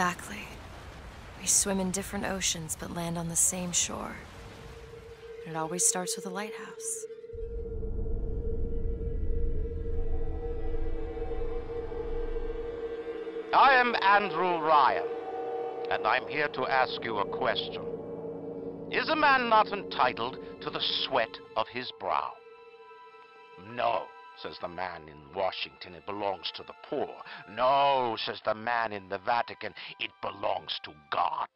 Exactly. We swim in different oceans but land on the same shore. And It always starts with a lighthouse. I am Andrew Ryan, and I'm here to ask you a question. Is a man not entitled to the sweat of his brow? No, says the man in Washington, it belongs to the poor. No, says the man in the Vatican, it belongs to God.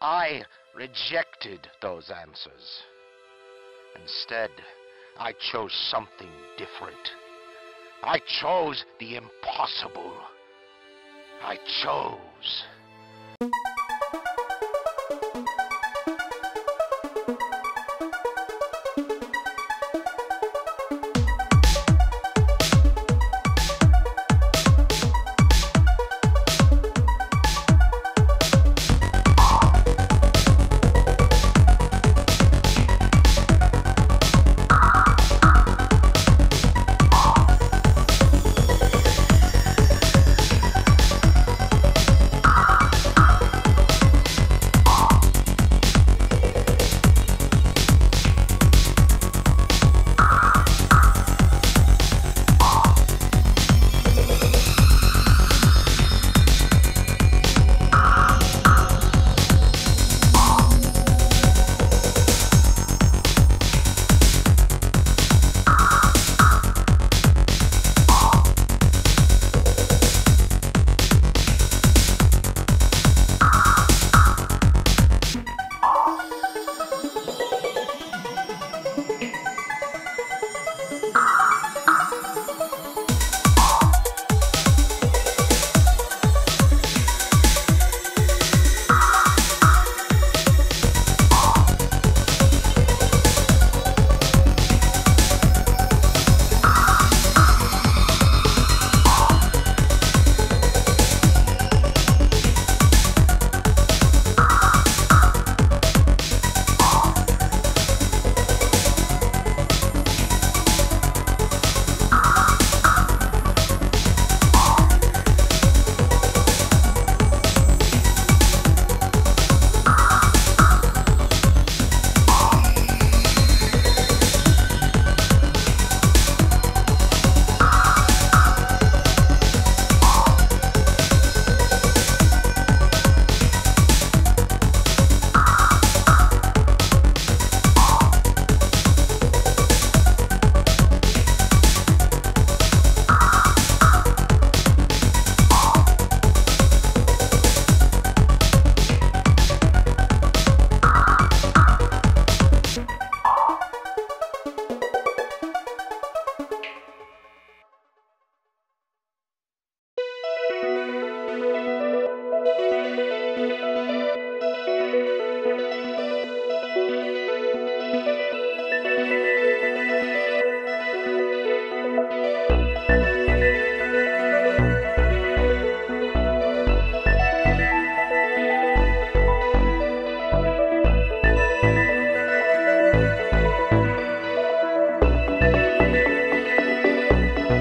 I rejected those answers. Instead, I chose something different. I chose the impossible. I chose. From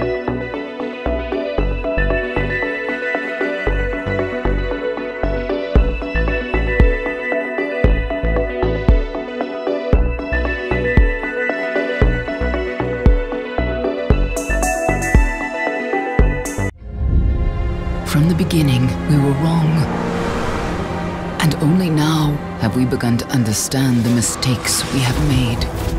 the beginning, we were wrong. And only now have we begun to understand the mistakes we have made.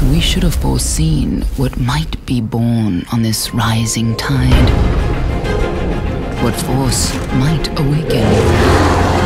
We should have foreseen what might be born on this rising tide. What force might awaken.